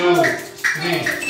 two, three.